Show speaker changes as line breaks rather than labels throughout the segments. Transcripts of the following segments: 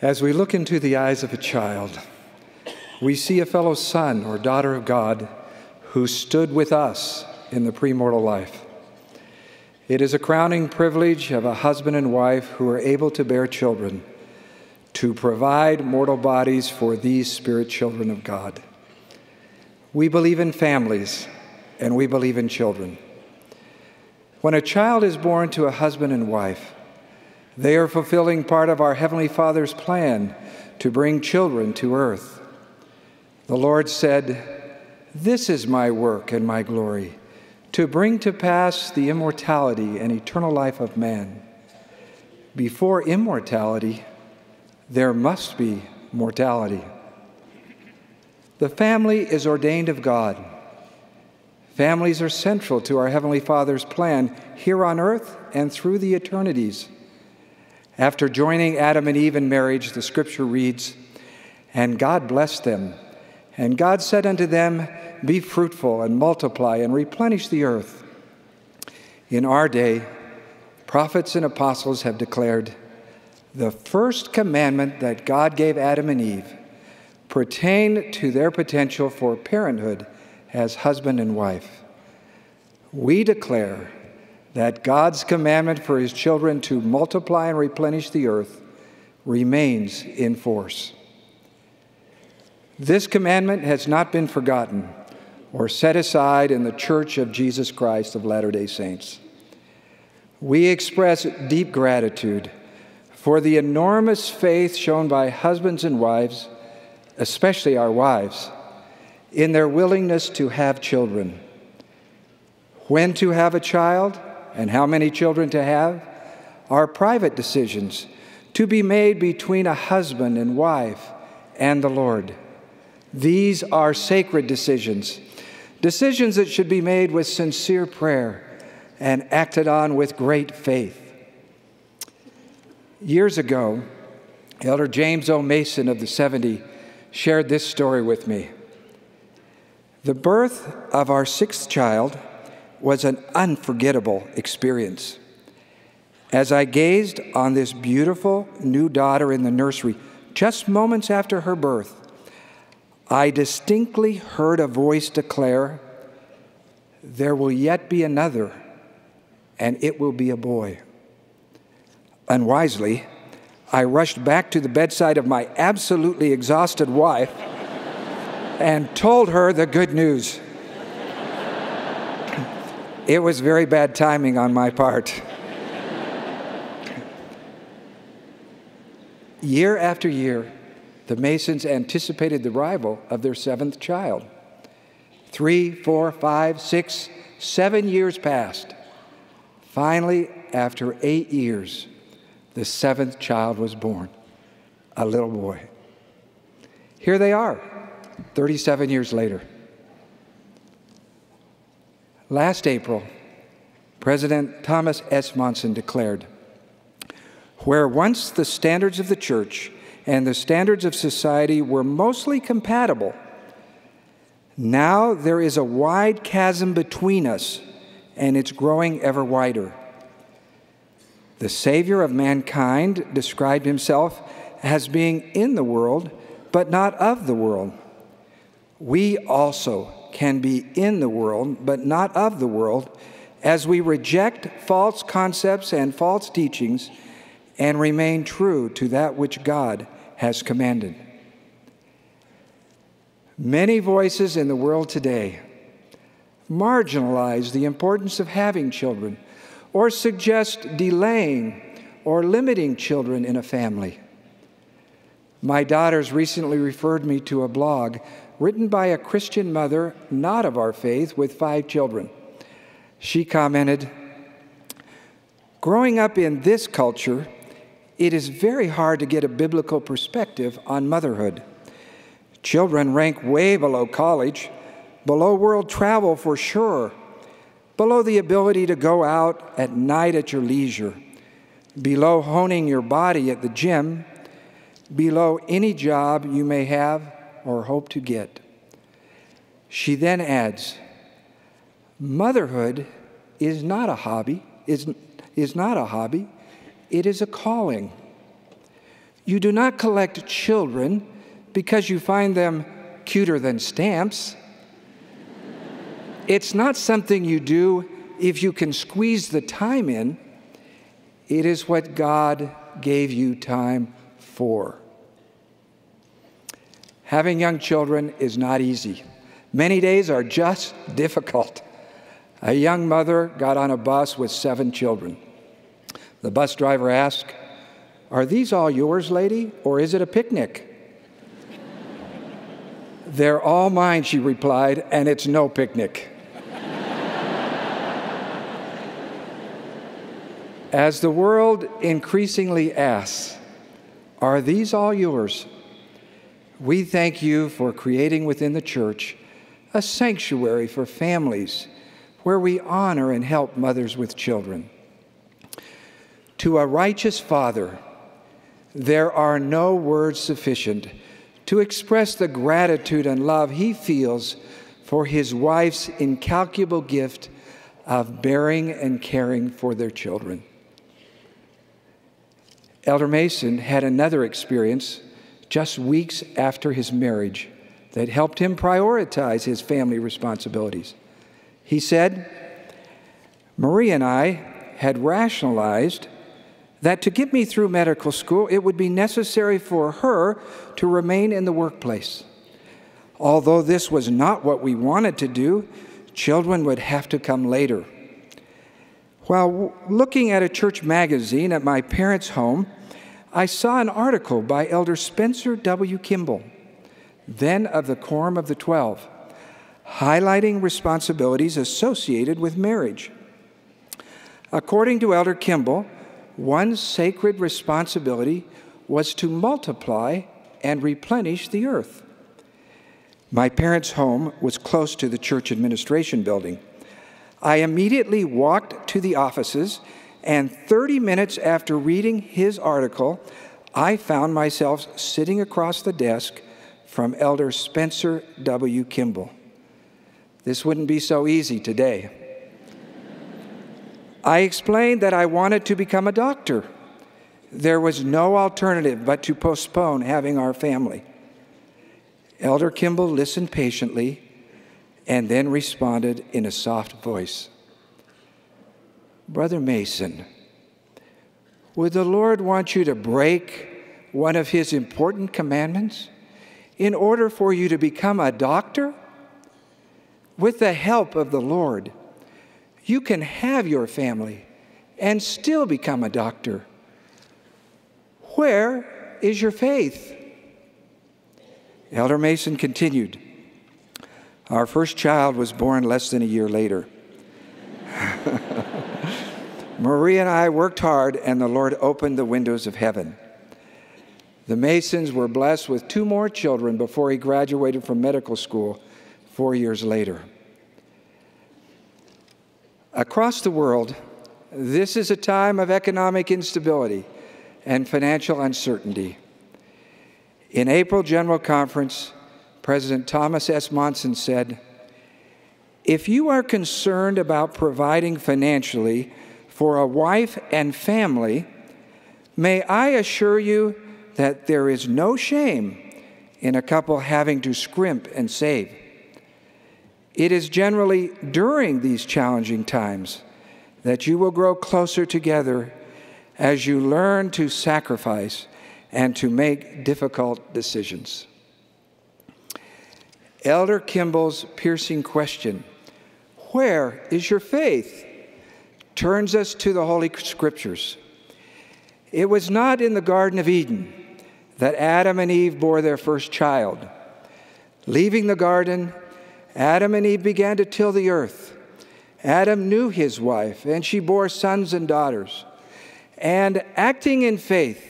As we look into the eyes of a child, we see a fellow son or daughter of God who stood with us in the premortal life. It is a crowning privilege of a husband and wife who are able to bear children to provide mortal bodies for these spirit children of God. We believe in families and we believe in children. When a child is born to a husband and wife, they are fulfilling part of our Heavenly Father's plan to bring children to earth. The Lord said, This is my work and my glory, to bring to pass the immortality and eternal life of man. Before immortality, there must be mortality. The family is ordained of God. Families are central to our Heavenly Father's plan here on earth and through the eternities. After joining Adam and Eve in marriage, the scripture reads, And God blessed them. And God said unto them, Be fruitful and multiply and replenish the earth. In our day, prophets and apostles have declared the first commandment that God gave Adam and Eve pertained to their potential for parenthood as husband and wife. We declare that God's commandment for his children to multiply and replenish the earth remains in force. This commandment has not been forgotten or set aside in the Church of Jesus Christ of Latter day Saints. We express deep gratitude for the enormous faith shown by husbands and wives, especially our wives, in their willingness to have children. When to have a child and how many children to have are private decisions to be made between a husband and wife and the Lord. These are sacred decisions, decisions that should be made with sincere prayer and acted on with great faith. Years ago, Elder James O. Mason of the 70 shared this story with me. The birth of our sixth child was an unforgettable experience. As I gazed on this beautiful new daughter in the nursery, just moments after her birth, I distinctly heard a voice declare, There will yet be another, and it will be a boy. Unwisely, I rushed back to the bedside of my absolutely exhausted wife and told her the good news. It was very bad timing on my part. year after year, the Masons anticipated the arrival of their seventh child. Three, four, five, six, seven years passed. Finally, after eight years, the seventh child was born, a little boy. Here they are, 37 years later. Last April, President Thomas S. Monson declared Where once the standards of the church and the standards of society were mostly compatible, now there is a wide chasm between us, and it's growing ever wider. The Savior of mankind described himself as being in the world, but not of the world. We also can be in the world, but not of the world, as we reject false concepts and false teachings and remain true to that which God has commanded. Many voices in the world today marginalize the importance of having children or suggest delaying or limiting children in a family. My daughters recently referred me to a blog written by a Christian mother, not of our faith, with five children. She commented, Growing up in this culture, it is very hard to get a biblical perspective on motherhood. Children rank way below college, below world travel for sure, below the ability to go out at night at your leisure, below honing your body at the gym, below any job you may have or hope to get. She then adds, Motherhood is not a hobby, is, is not a hobby, it is a calling. You do not collect children because you find them cuter than stamps. it's not something you do if you can squeeze the time in. It is what God gave you time for. Having young children is not easy. Many days are just difficult. A young mother got on a bus with seven children. The bus driver asked, Are these all yours, lady, or is it a picnic? They're all mine, she replied, and it's no picnic. As the world increasingly asks, Are these all yours? We thank you for creating within the church a sanctuary for families where we honor and help mothers with children. To a righteous father, there are no words sufficient to express the gratitude and love he feels for his wife's incalculable gift of bearing and caring for their children. Elder Mason had another experience just weeks after his marriage that helped him prioritize his family responsibilities. He said, Marie and I had rationalized that to get me through medical school, it would be necessary for her to remain in the workplace. Although this was not what we wanted to do, children would have to come later. While looking at a church magazine at my parents' home, I saw an article by Elder Spencer W. Kimball, then of the Quorum of the Twelve, highlighting responsibilities associated with marriage. According to Elder Kimball, one sacred responsibility was to multiply and replenish the earth. My parents' home was close to the church administration building. I immediately walked to the offices, and 30 minutes after reading his article, I found myself sitting across the desk from Elder Spencer W. Kimball. This wouldn't be so easy today. I explained that I wanted to become a doctor. There was no alternative but to postpone having our family. Elder Kimball listened patiently and then responded in a soft voice Brother Mason, would the Lord want you to break one of his important commandments in order for you to become a doctor? With the help of the Lord, you can have your family and still become a doctor. Where is your faith? Elder Mason continued Our first child was born less than a year later. Marie and I worked hard, and the Lord opened the windows of heaven. The Masons were blessed with two more children before he graduated from medical school four years later. Across the world, this is a time of economic instability and financial uncertainty. In April General Conference, President Thomas S. Monson said, If you are concerned about providing financially for a wife and family, may I assure you that there is no shame in a couple having to scrimp and save. It is generally during these challenging times that you will grow closer together as you learn to sacrifice and to make difficult decisions. Elder Kimball's piercing question, Where is your faith? Turns us to the Holy Scriptures. It was not in the Garden of Eden that Adam and Eve bore their first child. Leaving the garden, Adam and Eve began to till the earth. Adam knew his wife, and she bore sons and daughters. And acting in faith,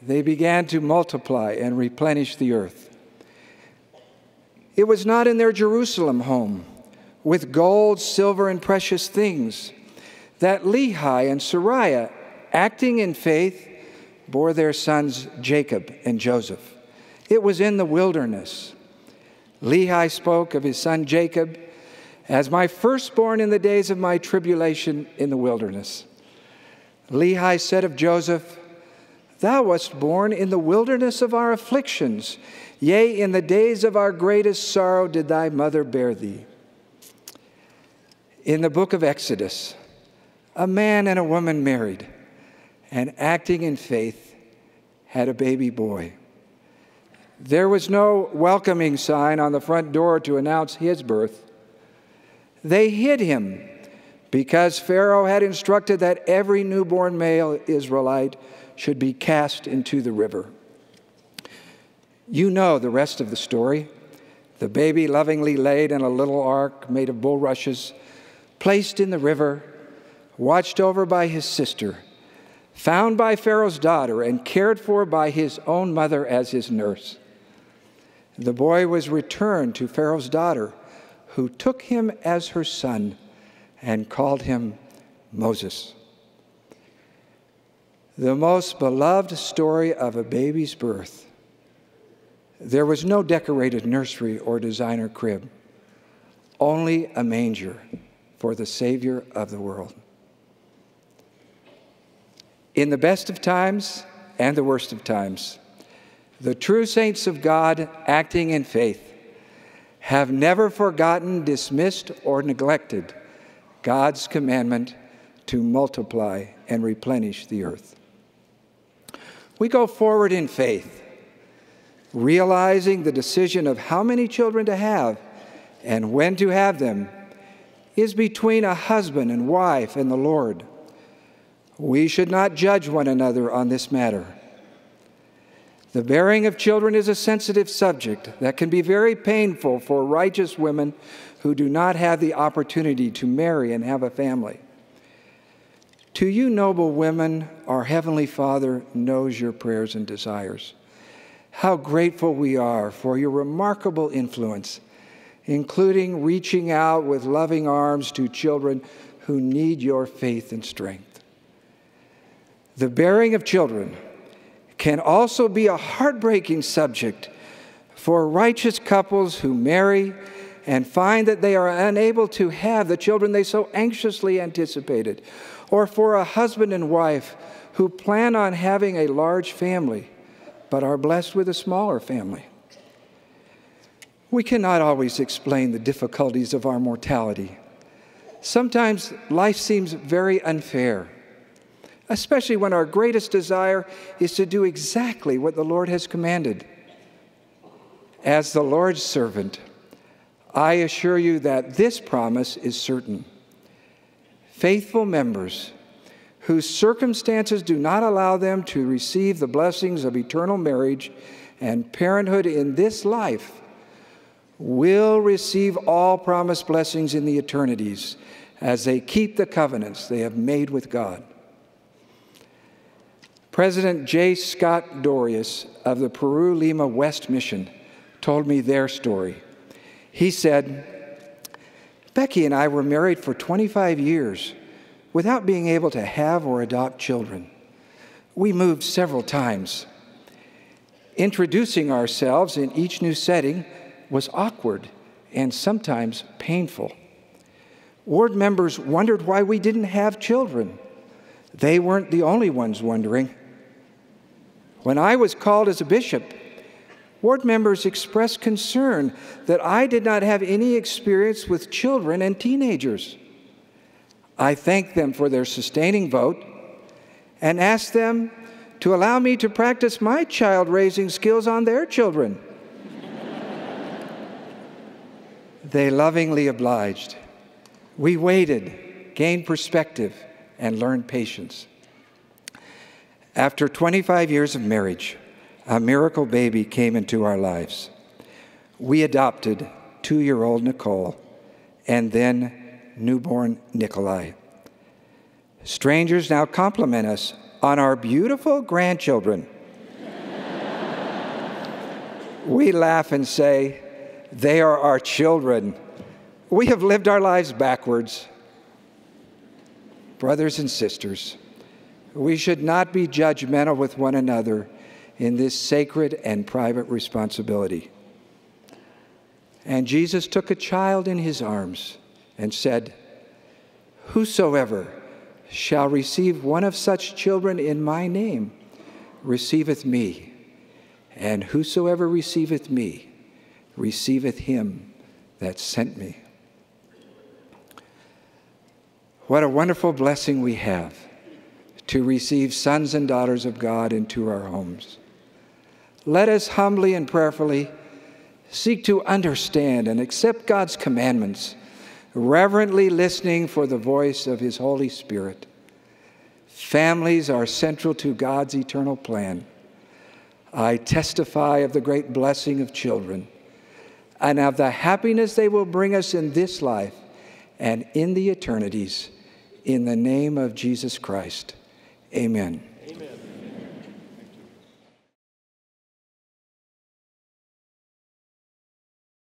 they began to multiply and replenish the earth. It was not in their Jerusalem home with gold, silver, and precious things that Lehi and Sariah, acting in faith, bore their sons Jacob and Joseph. It was in the wilderness Lehi spoke of his son Jacob as my firstborn in the days of my tribulation in the wilderness. Lehi said of Joseph, Thou wast born in the wilderness of our afflictions. Yea, in the days of our greatest sorrow did thy mother bear thee. In the book of Exodus, a man and a woman married and acting in faith had a baby boy. There was no welcoming sign on the front door to announce his birth. They hid him because Pharaoh had instructed that every newborn male Israelite should be cast into the river. You know the rest of the story. The baby lovingly laid in a little ark made of bulrushes, placed in the river, watched over by his sister, found by Pharaoh's daughter, and cared for by his own mother as his nurse. The boy was returned to Pharaoh's daughter, who took him as her son and called him Moses. The most beloved story of a baby's birth. There was no decorated nursery or designer crib, only a manger for the Savior of the world. In the best of times and the worst of times, the true saints of God, acting in faith, have never forgotten, dismissed, or neglected God's commandment to multiply and replenish the earth. We go forward in faith, realizing the decision of how many children to have and when to have them is between a husband and wife and the Lord. We should not judge one another on this matter. The bearing of children is a sensitive subject that can be very painful for righteous women who do not have the opportunity to marry and have a family. To you, noble women, our Heavenly Father knows your prayers and desires. How grateful we are for your remarkable influence, including reaching out with loving arms to children who need your faith and strength. The bearing of children can also be a heartbreaking subject for righteous couples who marry and find that they are unable to have the children they so anxiously anticipated, or for a husband and wife who plan on having a large family but are blessed with a smaller family. We cannot always explain the difficulties of our mortality. Sometimes life seems very unfair especially when our greatest desire is to do exactly what the Lord has commanded. As the Lord's servant, I assure you that this promise is certain. Faithful members whose circumstances do not allow them to receive the blessings of eternal marriage and parenthood in this life will receive all promised blessings in the eternities as they keep the covenants they have made with God. President J. Scott Dorius of the Peru Lima West Mission told me their story. He said, Becky and I were married for 25 years without being able to have or adopt children. We moved several times. Introducing ourselves in each new setting was awkward and sometimes painful. Ward members wondered why we didn't have children. They weren't the only ones wondering. When I was called as a bishop, ward members expressed concern that I did not have any experience with children and teenagers. I thanked them for their sustaining vote and asked them to allow me to practice my child raising skills on their children. they lovingly obliged. We waited, gained perspective, and learned patience. After 25 years of marriage, a miracle baby came into our lives. We adopted two year old Nicole and then newborn Nikolai. Strangers now compliment us on our beautiful grandchildren. we laugh and say, They are our children. We have lived our lives backwards. Brothers and sisters, we should not be judgmental with one another in this sacred and private responsibility. And Jesus took a child in his arms and said, Whosoever shall receive one of such children in my name receiveth me, and whosoever receiveth me receiveth him that sent me. What a wonderful blessing we have to receive sons and daughters of God into our homes. Let us humbly and prayerfully seek to understand and accept God's commandments, reverently listening for the voice of His Holy Spirit. Families are central to God's eternal plan. I testify of the great blessing of children and of the happiness they will bring us in this life and in the eternities. In the name of Jesus Christ. Amen.